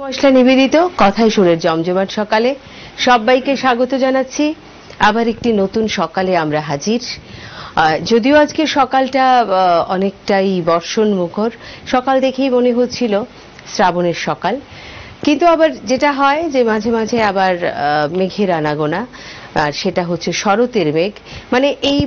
মশলা নিবেদিত, কথাই সুরের জমজমাট সকালে। সবাইকে স্বাগত জানাচ্ছি। আবার একটি নতুন সকালে আমরা হাজির। যদিও আজকে সকালটা অনেকটাই বর্ষণ মুখর। সকাল দেখেই মনে হচ্ছিল শ্রাবণের সকাল। কিন্তু আবার যেটা হয় যে মাঝে মাঝে আবার মেঘের আনাগোনা। আর সেটা হচ্ছে শরতের মেঘ। মানে এই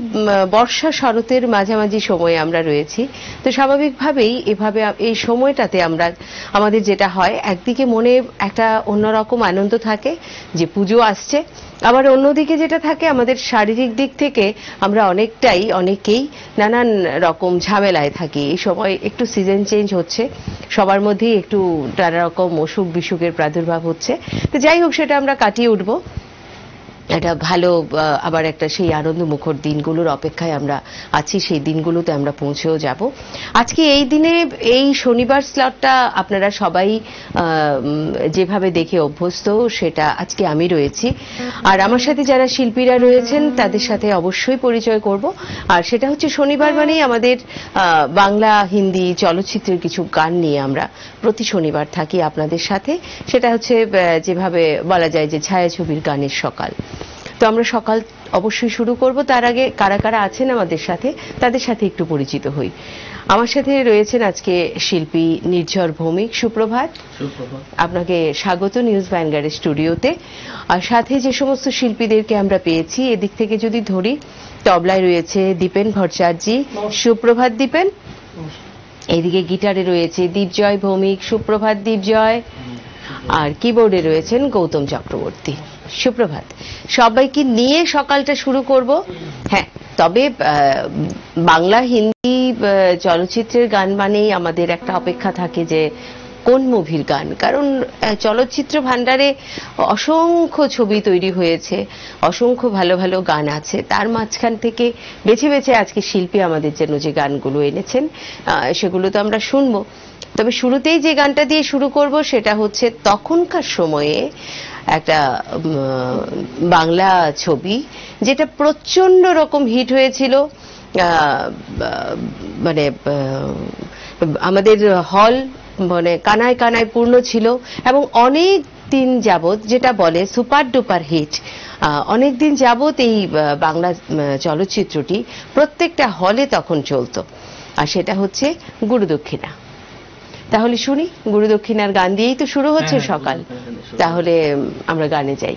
বর্ষা শরতের মাঝামাঝি সময়ে আমরা রয়েছি। তো স্বাভাবিকভাবেই এভাবে এই সময়টাতে আমরা, আমাদের যেটা হয়, একদিকে মনে একটা অন্যরকম আনন্দ থাকে, যে পুজো আসছে। আবার অন্যদিকে যেটা থাকে, আমাদের শারীরিক দিক থেকে আমরা অনেকটাই, অনেকেই নানান রকম ঝামেলায় থাকি। এই সময় একটু সিজন চেঞ্জ হচ্ছে, সবার মধ্যেই একটু নানা রকম অসুখ বিসুখের প্রাদুর্ভাব হচ্ছে। তো যাই হোক, সেটা আমরা কাটিয়ে উঠবো। একটা ভালো আবার একটা সেই আনন্দ মুখর দিনগুলোর অপেক্ষায় আমরা আছি, সেই দিনগুলোতে আমরা পৌঁছেও যাব। আজকে এই দিনে, এই শনিবার স্লটটা আপনারা সবাই যেভাবে দেখে অভ্যস্ত, সেটা আজকে আমি রয়েছি। আর আমার সাথে যারা শিল্পীরা রয়েছেন, তাদের সাথে অবশ্যই পরিচয় করব। আর সেটা হচ্ছে শনিবার মানেই আমাদের বাংলা, হিন্দি চলচ্চিত্রের কিছু গান নিয়ে আমরা প্রতি শনিবার থাকি আপনাদের সাথে। সেটা হচ্ছে যেভাবে বলা যায় যে ছায়াছবির গানের সকাল। তো আমরা সকাল অবশ্যই শুরু করব। তার আগে কারা কারা আছেন আমাদের সাথে তাদের সাথে একটু পরিচিত হই। আমার সাথে রয়েছেন আজকে শিল্পী নির্ঝর ভৌমিক সুপ্রভাত। আপনাকে স্বাগত নিউজ ভ্যানগার্ডের স্টুডিওতে। আর সাথে যে সমস্ত শিল্পীদেরকে আমরা পেয়েছি এদিক থেকে যদি ধরি তবলায় রয়েছে দীপেন ভট্টাচার্যি সুপ্রভাত দীপেন। এদিকে গিটারে রয়েছে দীপজয় ভৌমিক সুপ্রভাত দীপজয়। আর কিবোর্ডে রয়েছেন গৌতম চক্রবর্তী। সুপ্রভাত। সবাইকে নিয়ে সকালটা শুরু করব। হ্যাঁ তবে বাংলা হিন্দি চলচ্চিত্রের গান মানেই আমাদের একটা অপেক্ষা থাকে যে কোন মুভির গান। কারণ চলচ্চিত্র ভান্ডারে অসংখ্য ছবি তৈরি হয়েছে, অসংখ্য ভালো ভালো গান আছে। তার মাঝখান থেকে বেছে বেছে আজকে শিল্পী আমাদের জন্য যে গানগুলো এনেছেন সেগুলো তো আমরা শুনব। তবে শুরুতেই যে গানটা দিয়ে শুরু করব সেটা হচ্ছে তখনকার সময়ে একটা বাংলা ছবি, যেটা প্রচণ্ড রকম হিট হয়েছিল মানে আমাদের হল মানে কানায় কানায় পূর্ণ ছিল, এবং অনেক দিন যাবত যেটা বলে সুপার ডুপার হিট অনেক দিন যাবত এই বাংলা চলচ্চিত্রটি প্রত্যেকটা হলে তখন চলতো। আর সেটা হচ্ছে গুরুদক্ষিণা। তাহলে শুনি গুরুদক্ষিণার গান দিয়েই তো শুরু হচ্ছে হ্যাঁ, হ্যাঁ, সকাল। তাহলে আমরা গানে যাই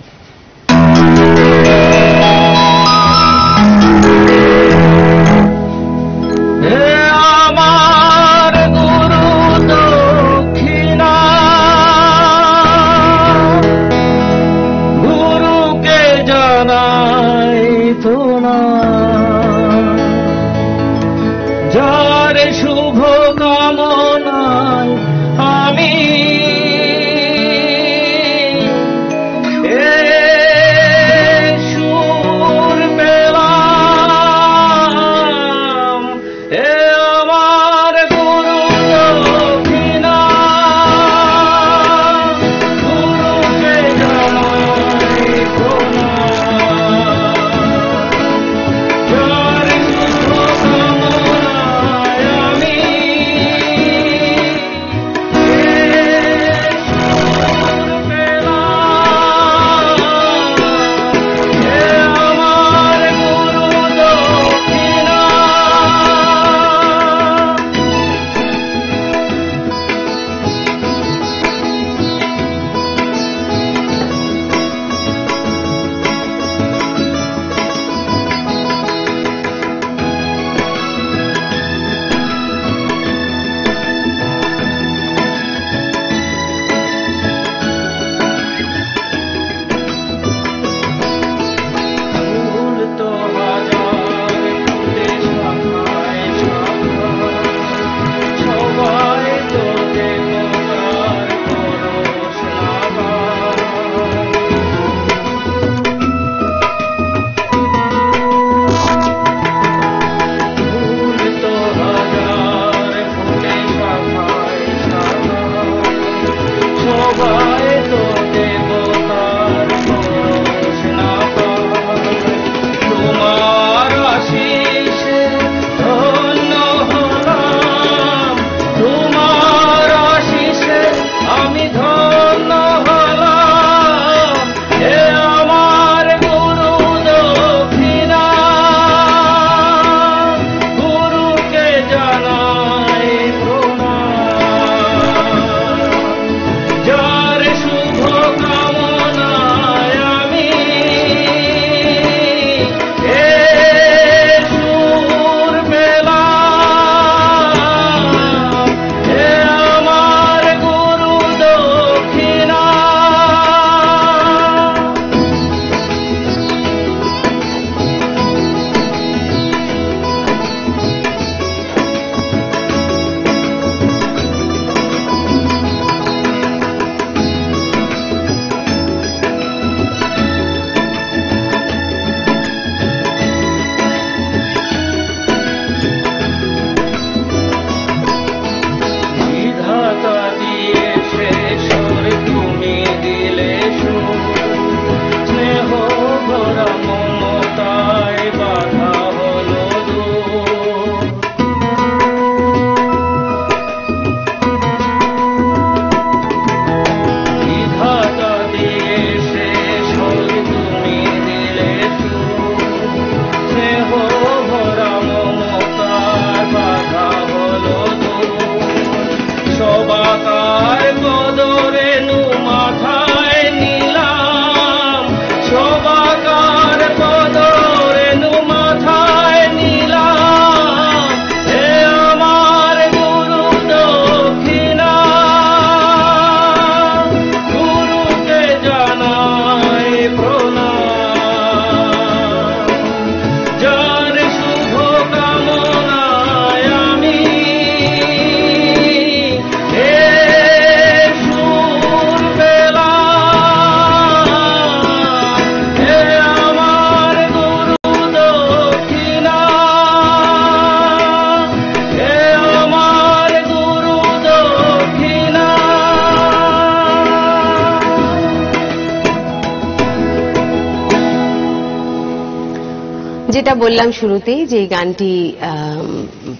যেটা বললাম শুরুতেই যে এই গানটি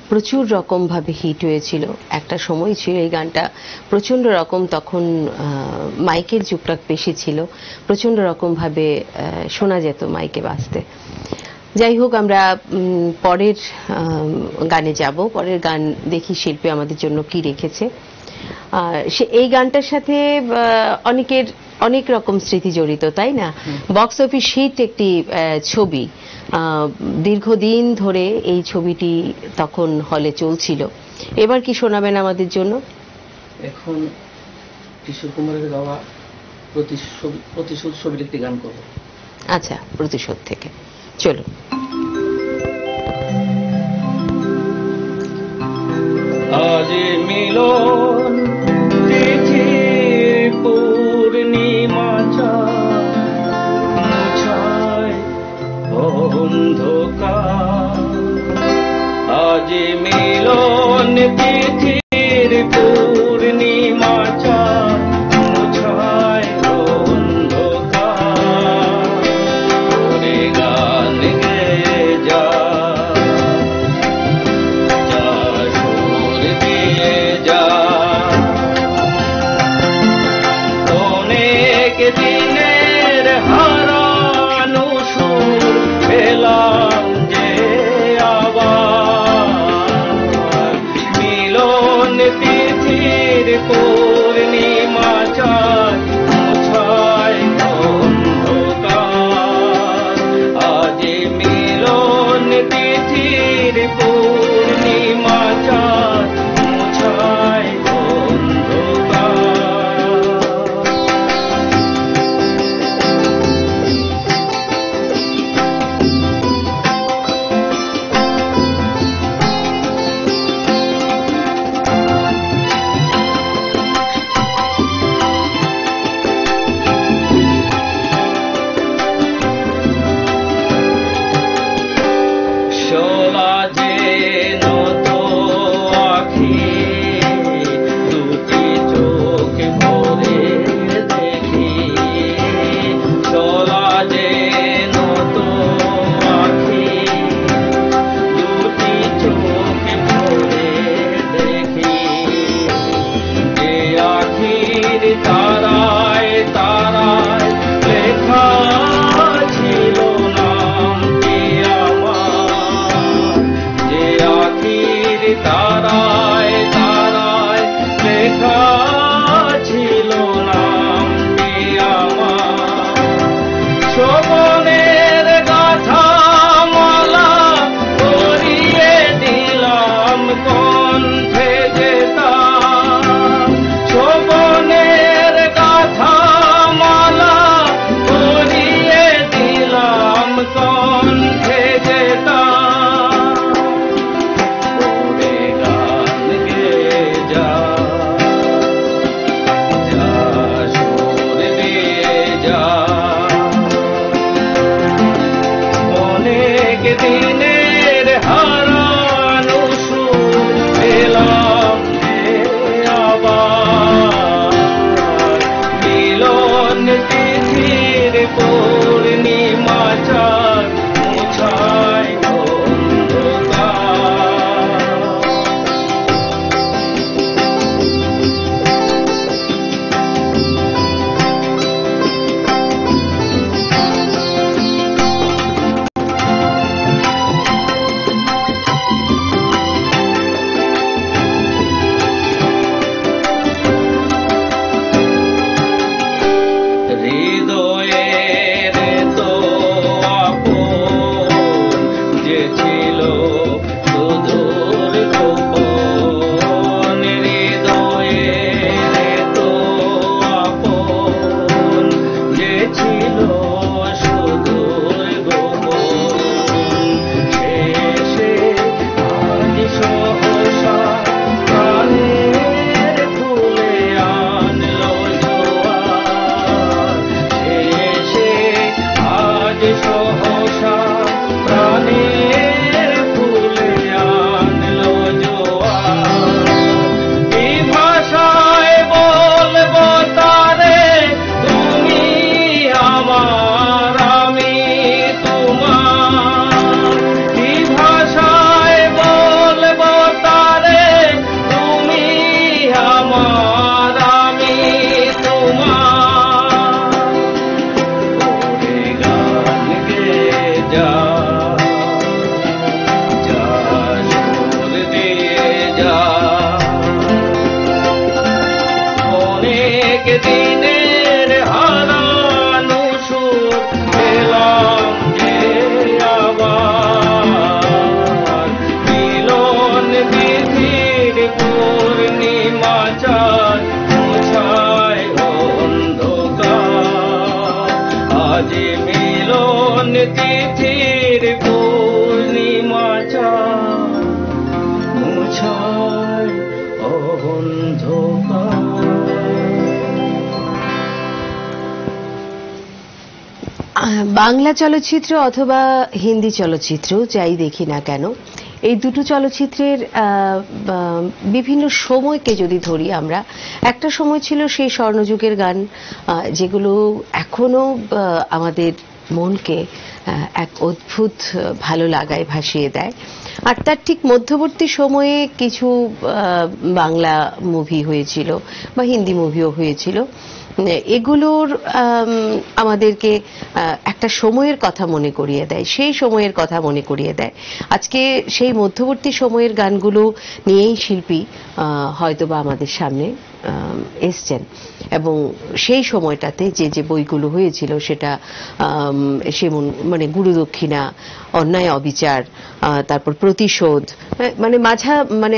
প্রচুর রকম ভাবে হিট হয়েছিল। একটা সময় ছিল এই গানটা প্রচণ্ড রকম তখন মাইকের যুগটা বেশি ছিল। প্রচণ্ড রকম ভাবে শোনা যেত মাইকে বাজতে। যাই হোক আমরা পরের গানে যাব। পরের গান দেখি শিল্পী আমাদের জন্য কি রেখেছে। আর সে এই গানটার সাথে অনেকের অনেক রকম স্মৃতি জড়িত তাই না? বক্স অফিস হিট একটি ছবি। দীর্ঘদিন ধরে এই ছবিটি তখন হলে চলছিল। এবার কি শোনাবেন আমাদের জন্য? এখন কিশোর কুমারের গাওয়া প্রতিশোধ প্রতিশোধ ছবির একটি গান করব। আচ্ছা প্রতিশোধ থেকে। চলো আজ মিলন মিলন চলচ্চিত্র অথবা হিন্দি চলচ্চিত্র, যাই দেখি না কেন, এই দুটো চলচ্চিত্রের বিভিন্ন সময়কে যদি ধরি আমরা, একটা সময় ছিল সেই স্বর্ণযুগের গান যেগুলো এখনও আমাদের মনকে এক অদ্ভুত, ভালো লাগায় ভাসিয়ে দেয়। আর তার ঠিক মধ্যবর্তী সময়ে কিছু বাংলা মুভি হয়েছিল বা হিন্দি মুভিও হয়েছিল। এগুলোর আমাদেরকে একটা সময়ের কথা মনে করিয়ে দেয়, সেই সময়ের কথা মনে করিয়ে দেয়। আজকে সেই মধ্যবর্তী সময়ের গানগুলো নিয়েই শিল্পী হয়তোবা আমাদের সামনে এসছেন। এবং সেই সময়টাতে যে যে বইগুলো হয়েছিল সেটা সেমন মানে গুরুদক্ষিণা অন্যায় অবিচার তারপর প্রতিশোধ মানে মাঝা মানে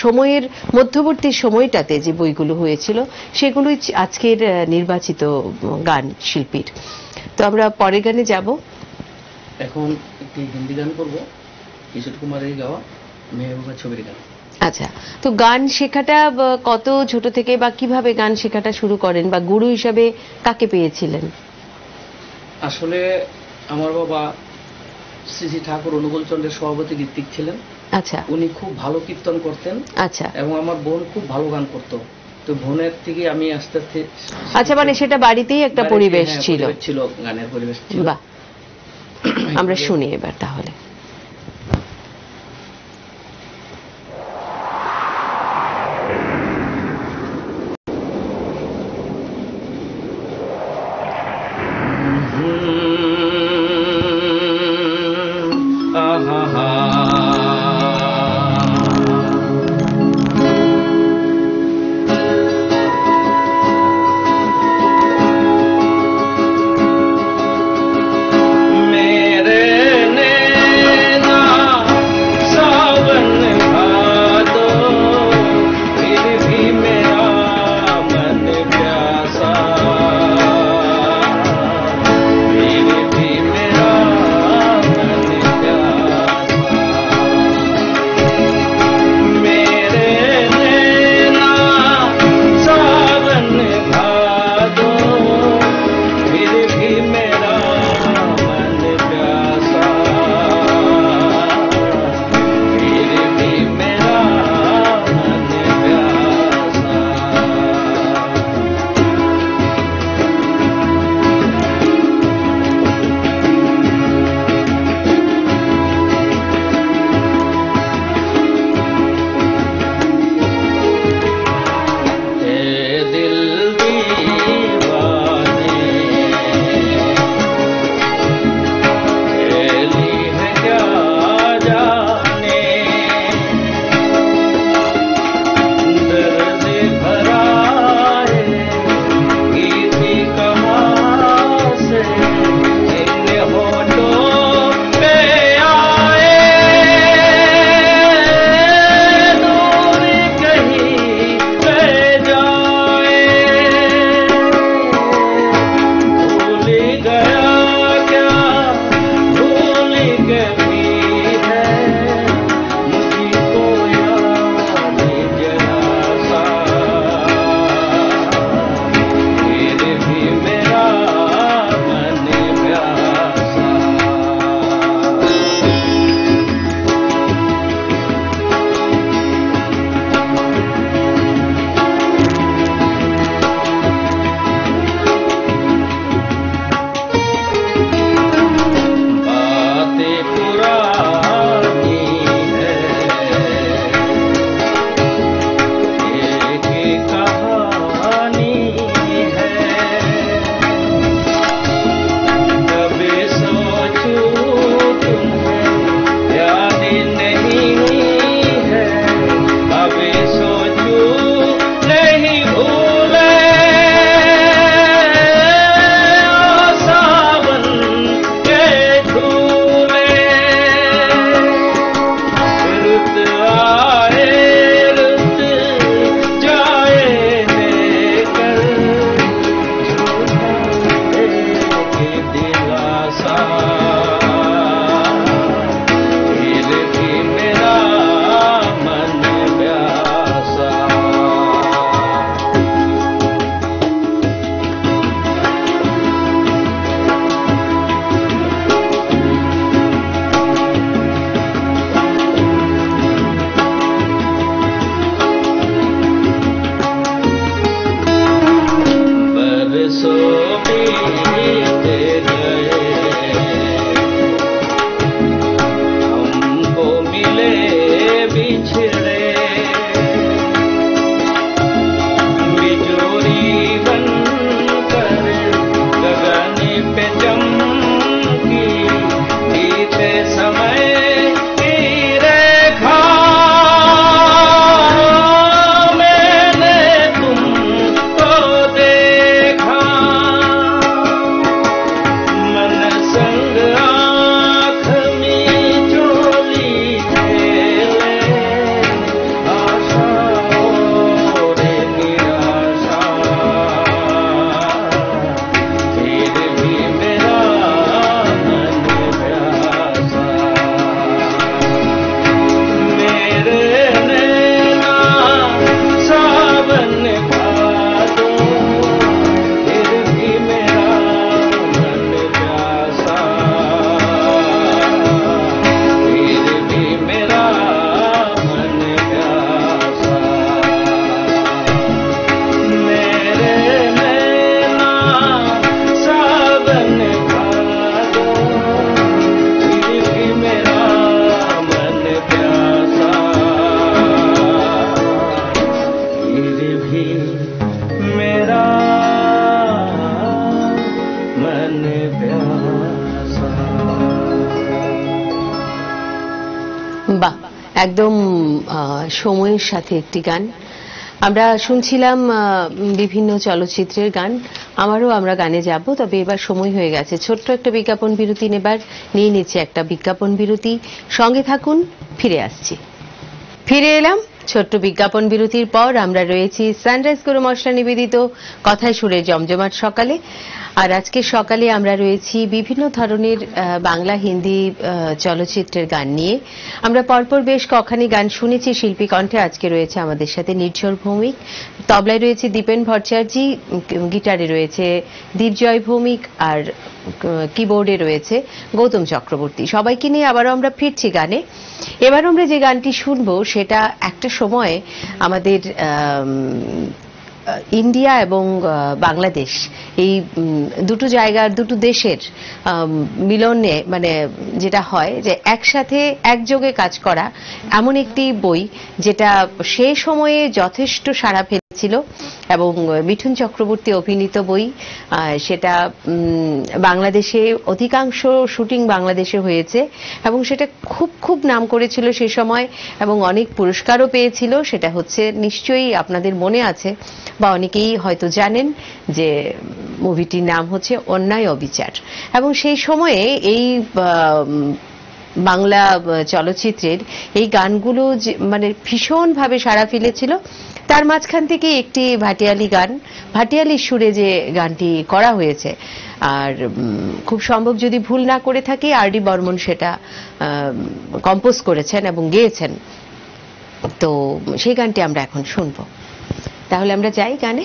সময়ের মধ্যবর্তী সময়টাতে যে বইগুলো হয়েছিল সেগুলোই আজকের নির্বাচিত গান শিল্পীর। তো আমরা পরের গানে যাব। এখন একটি হিন্দি গান করব, কিশোর কুমারের গাওয়া মেহবুবা ছবির গান। আচ্ছা তো গান শেখাটা কত ছোট থেকে বা কীভাবে গান শেখাটা শুরু করেন বা গুরু হিসাবে কাকে পেয়েছিলেন? আসলে আমার বাবা শ্রী শ্রী ঠাকুর অনুকূল চন্দ্রের সভাপতি ঋত্বিক ছিলেন। আচ্ছা। উনি খুব ভালো কীর্তন করতেন। আচ্ছা। এবং আমার বোন খুব ভালো গান করতো। তো বোনের থেকে আমি আস্তে আস্তে আচ্ছা মানে সেটা বাড়িতেই একটা পরিবেশ হ্যাঁ, ছিল। ছিল গানের পরিবেশ ছিল। বাহ। আমরা শুনি এবার তাহলে। সময়ের সাথে একটি গান। আমরা শুনছিলাম বিভিন্ন চলচ্চিত্রের গান। আমারও আমরা গানে যাব, তবে এবার সময় হয়ে গেছে। ছোট্ট একটা বিজ্ঞাপন বিরতি নেবার, নিয়ে নিচ্ছে একটা বিজ্ঞাপন বিরতি। সঙ্গে থাকুন, ফিরে আসছি। ফিরে এলাম, ছোট্ট বিজ্ঞাপন বিরতির পর আমরা রয়েছি সানরাইজ গরু মশলা নিবেদিত, কথায় সুরে জমজমাট সকালে। আর আজকে সকালে আমরা রয়েছি বিভিন্ন ধরনের বাংলা হিন্দি চলচ্চিত্রের গান নিয়ে। আমরা পরপর বেশ কখানি গান শুনেছি শিল্পী কণ্ঠে। আজকে রয়েছে আমাদের সাথে নির্ঝর ভৌমিক। তবলায় রয়েছে দীপেন ভট্টাচার্যি গিটারে রয়েছে দীপজয় ভৌমিক আর কিবোর্ডে রয়েছে গৌতম চক্রবর্তী। সবাইকে নিয়ে আবারও আমরা ফিরছি গানে। এবার আমরা যে গানটি শুনব সেটা একটা সময় আমাদের আম, ইন্ডিয়া এবং বাংলাদেশ। এই দুটো জায়গার, দুটো দেশের মিলনে মানে যেটা হয় যে একসাথে একযোগে কাজ করা এমন একটি বই যেটা সে সময়ে যথেষ্ট সাড়া ফেলেছিল। এবং মিঠুন চক্রবর্তী অভিনীত বই সেটা বাংলাদেশে অধিকাংশ শুটিং বাংলাদেশে হয়েছে এবং সেটা খুব খুব নাম করেছিল সে সময় এবং অনেক পুরস্কারও পেয়েছিল। সেটা হচ্ছে, নিশ্চয়ই আপনাদের মনে আছে বা অনেকেই হয়তো জানেন যে মুভিটির নাম হচ্ছে অন্যায় অবিচার। এবং সেই সময়ে এই বাংলা চলচ্চিত্রের এই গানগুলো মানে ভীষণভাবে সাড়া ফেলেছিল। তার মাঝখান থেকে একটি ভাটিয়ালি গান ভাটিয়ালির সুরে যে গানটি করা হয়েছে। আর খুব সম্ভব যদি ভুল না করে থাকি, আর ডি বর্মন সেটা কম্পোজ করেছেন এবং গেয়েছেন। তো সেই গানটি আমরা এখন শুনব। তাহলে আমরা যাই গানে।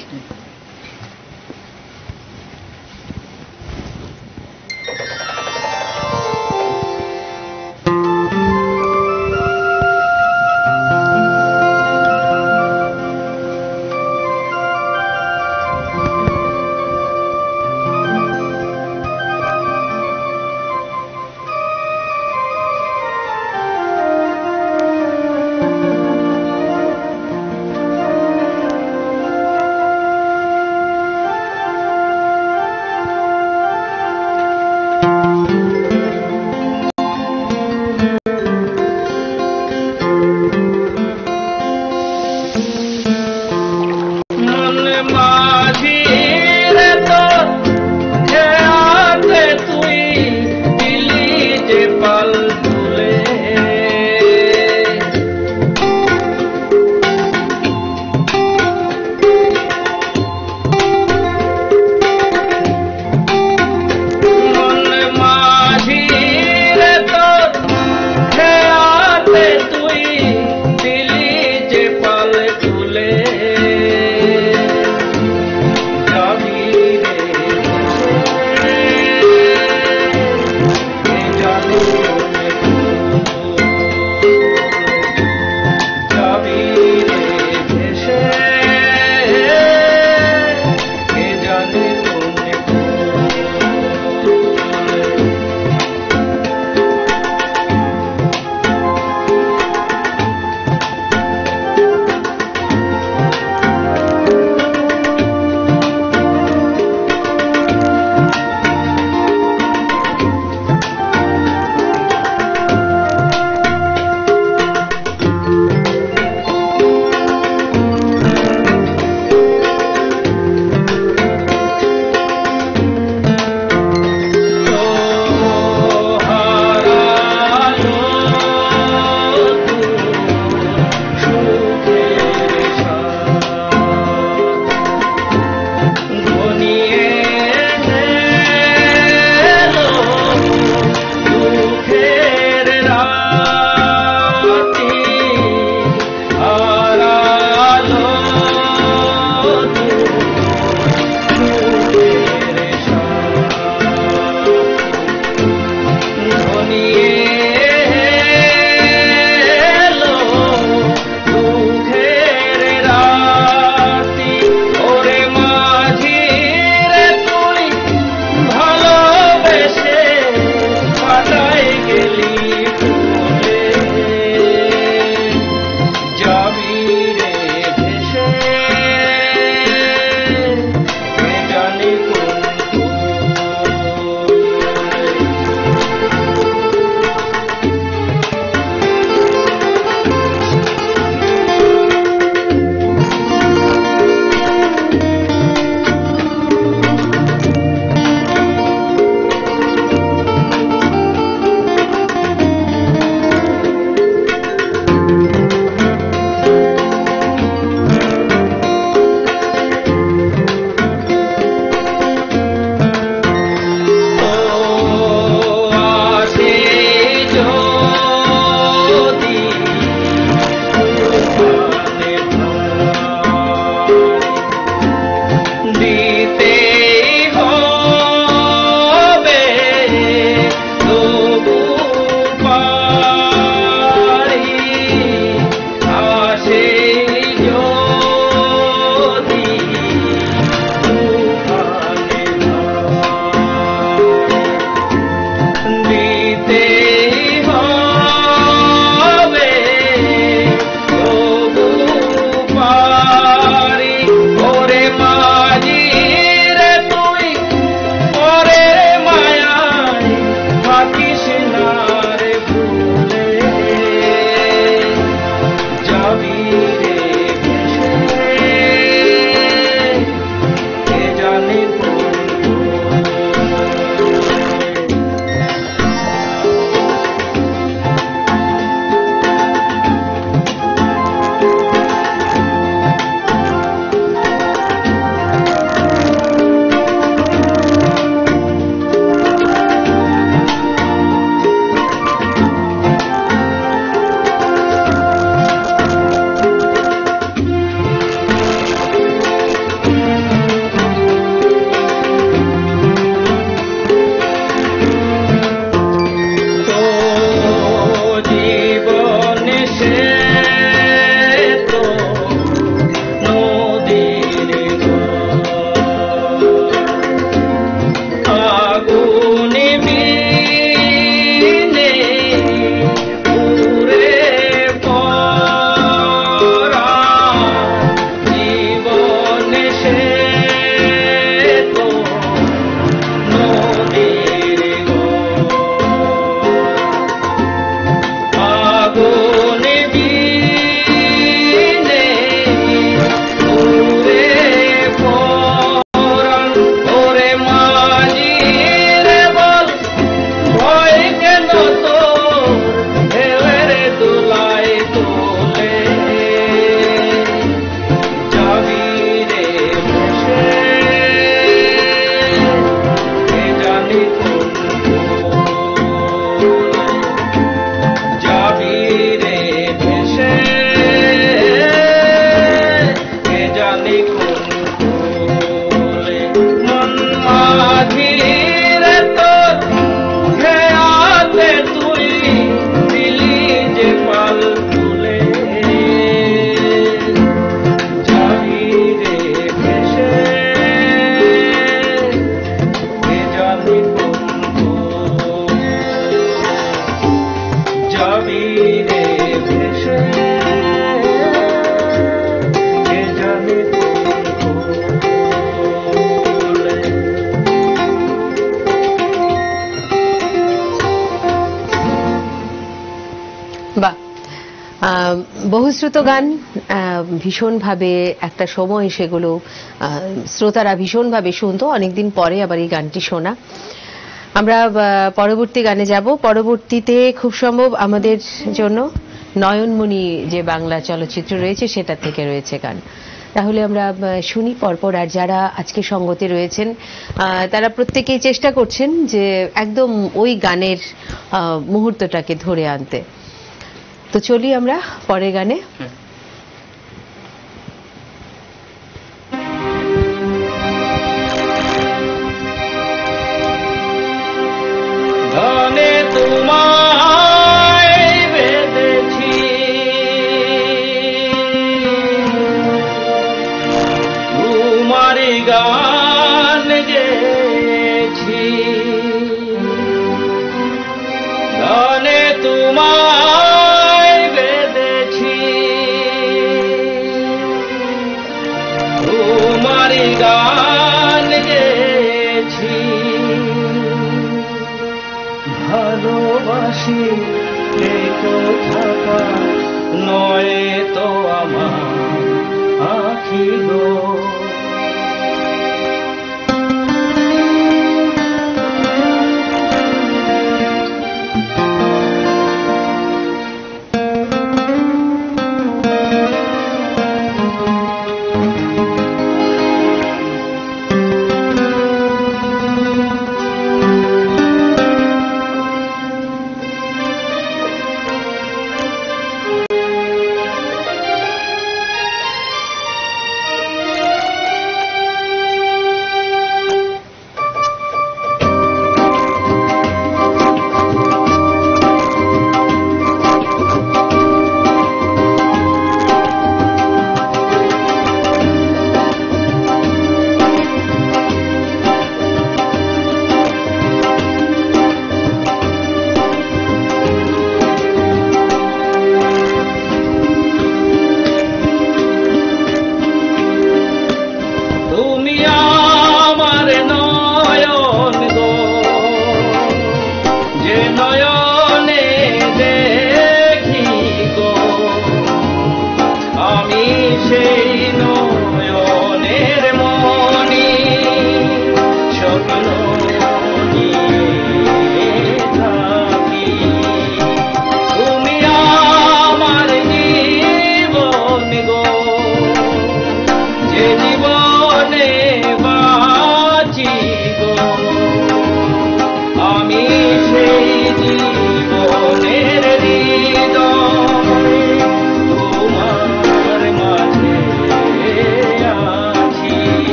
বহুশ্রুত গান ভীষণভাবে একটা সময় সেগুলো শ্রোতারা ভীষণভাবে শুনতো। অনেকদিন পরে আবার এই গানটি শোনা। আমরা পরবর্তী গানে যাব। পরবর্তীতে খুব সম্ভব আমাদের জন্য নয়নমণি যে বাংলা চলচ্চিত্র রয়েছে সেটা থেকে রয়েছে গান। তাহলে আমরা শুনি পরপর। আর যারা আজকে সঙ্গতে রয়েছেন তারা প্রত্যেকেই চেষ্টা করছেন যে একদম ওই গানের মুহূর্তটাকে ধরে আনতে। তো চলি আমরা পরের গানে। গানে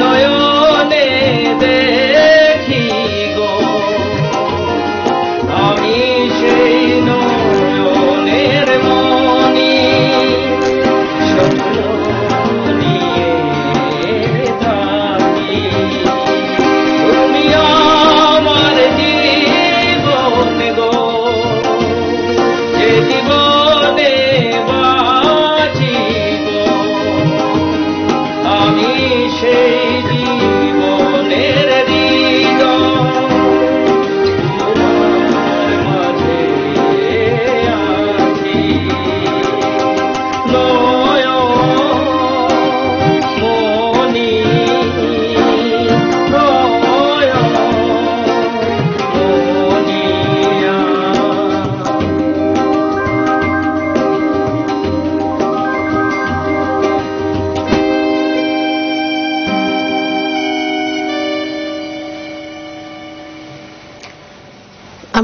No. you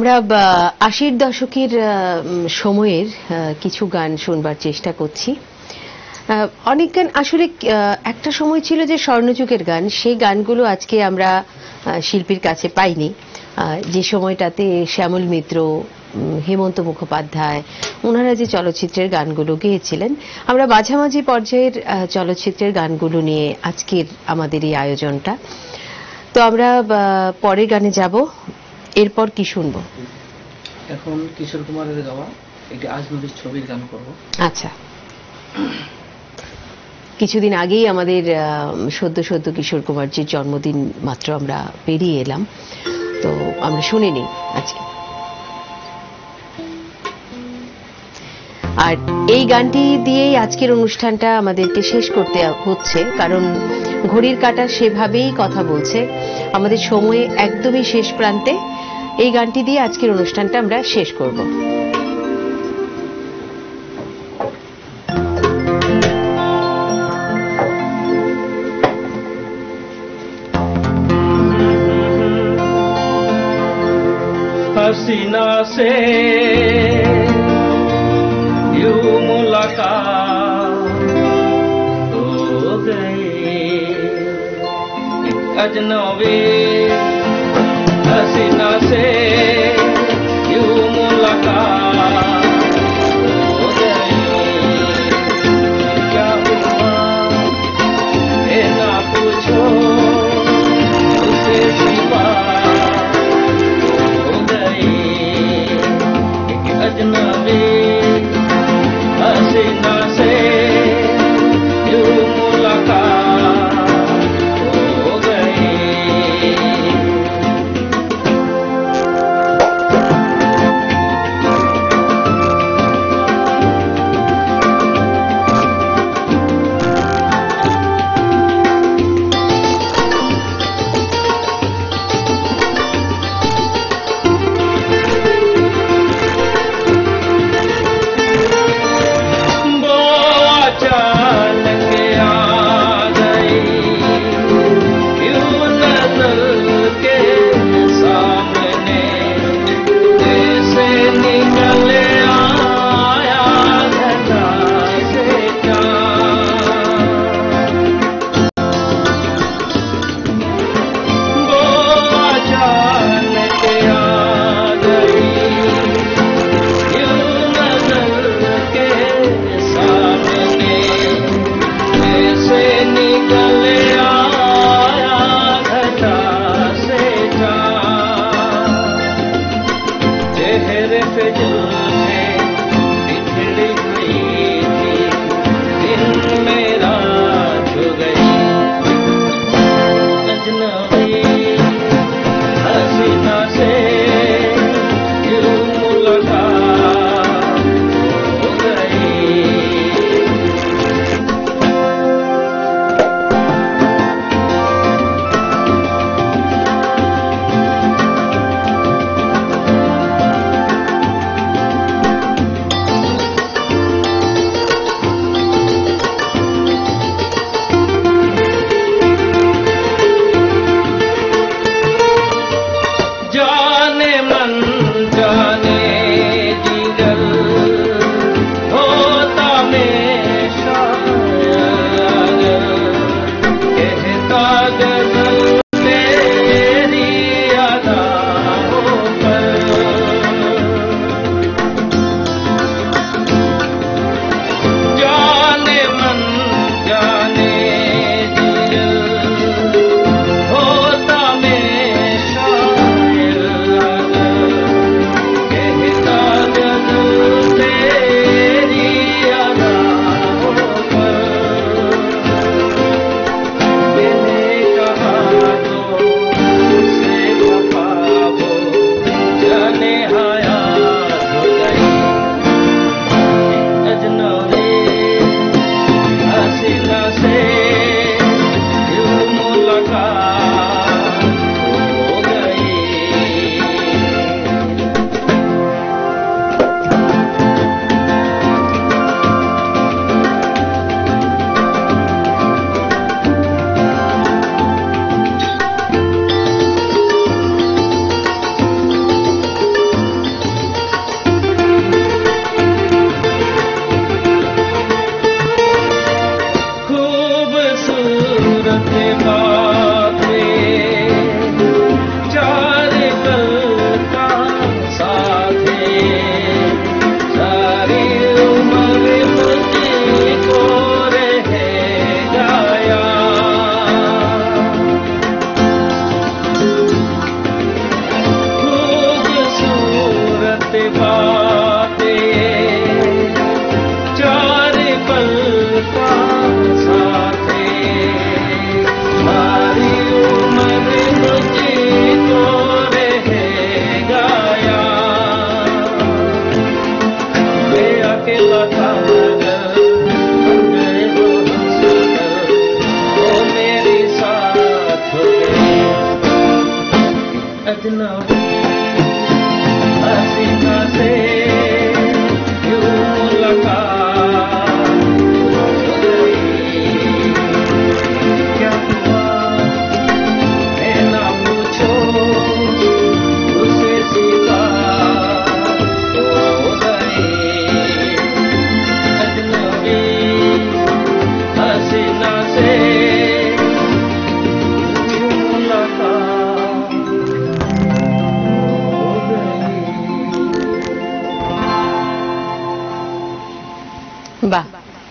আমরা আশির দশকের সময়ের কিছু গান শুনবার চেষ্টা করছি। অনেক গান, আসলে একটা সময় ছিল যে স্বর্ণযুগের গান, সেই গানগুলো আজকে আমরা শিল্পীর কাছে পাইনি। যে সময়টাতে শ্যামল মিত্র হেমন্ত মুখোপাধ্যায়, ওনারা যে চলচ্চিত্রের গানগুলো গেয়েছিলেন, আমরা মাঝামাঝি পর্যায়ের চলচ্চিত্রের গানগুলো নিয়ে আজকের আমাদের এই আয়োজনটা। তো আমরা পরের গানে যাব। এরপর কি শুনব? এখন কিশোর কুমারের গাওয়া একটি আজনবীর ছবির গান করব। আচ্ছা। কিছুদিন আগেই আমাদের সদ্য সদ্য কিশোর কুমারজির জন্মদিন মাত্র আমরা পেরিয়ে এলাম। তো আমরা শুনে নিই আজকে। আর এই গানটি দিয়েই আজকের অনুষ্ঠানটা আমাদেরকে শেষ করতে হচ্ছে কারণ ঘড়ির কাঁটা সেভাবেই কথা বলছে। আমাদের সময়ে একদমই শেষ প্রান্তে। এই গানটি দিয়ে আজকের অনুষ্ঠানটা আমরা শেষ করব हसीना से यूं मुलाकात हो गई एक अजनबी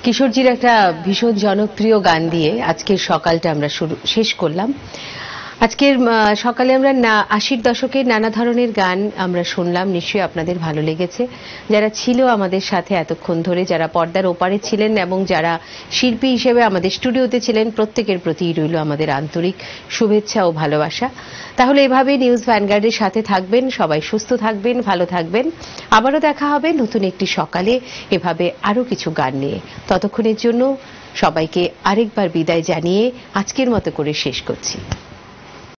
কিশোরজির একটা ভীষণ জনপ্রিয় গান দিয়ে আজকের সকালটা আমরা শুরু শেষ করলাম। আজকের সকালে আমরা না, আশির দশকের নানা ধরনের গান আমরা শুনলাম। নিশ্চয়ই আপনাদের ভালো লেগেছে। যারা ছিল আমাদের সাথে এতক্ষণ ধরে, যারা পর্দার ওপারে ছিলেন এবং যারা শিল্পী হিসেবে আমাদের স্টুডিওতে ছিলেন, প্রত্যেকের প্রতিই রইল আমাদের আন্তরিক শুভেচ্ছা ও ভালোবাসা। তাহলে এভাবে নিউজ ভ্যানগার্ডের সাথে থাকবেন, সবাই সুস্থ থাকবেন, ভালো থাকবেন। আবারও দেখা হবে নতুন একটি সকালে এভাবে আরও কিছু গান নিয়ে। ততক্ষণের জন্য সবাইকে আরেকবার বিদায় জানিয়ে আজকের মতো করে শেষ করছি।